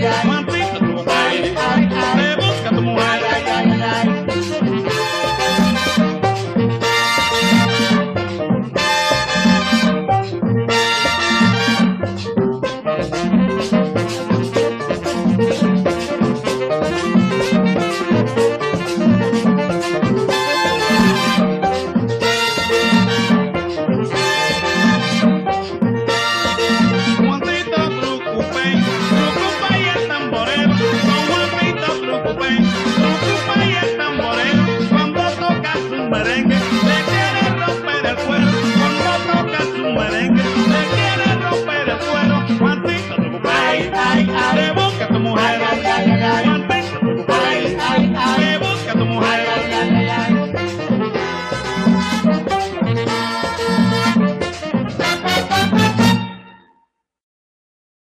Yeah.